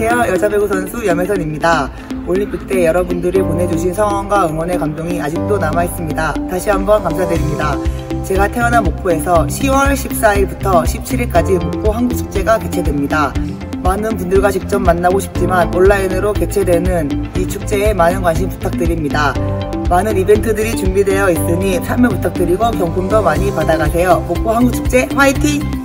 안녕하세요. 여자 배구 선수 염혜선입니다. 올림픽 때 여러분들이 보내주신 성원과 응원의 감동이 아직도 남아있습니다. 다시 한번 감사드립니다. 제가 태어난 목포에서 10월 14일부터 17일까지 목포 한국축제가 개최됩니다. 많은 분들과 직접 만나고 싶지만 온라인으로 개최되는 이 축제에 많은 관심 부탁드립니다. 많은 이벤트들이 준비되어 있으니 참여 부탁드리고 경품도 많이 받아가세요. 목포 한국축제 화이팅!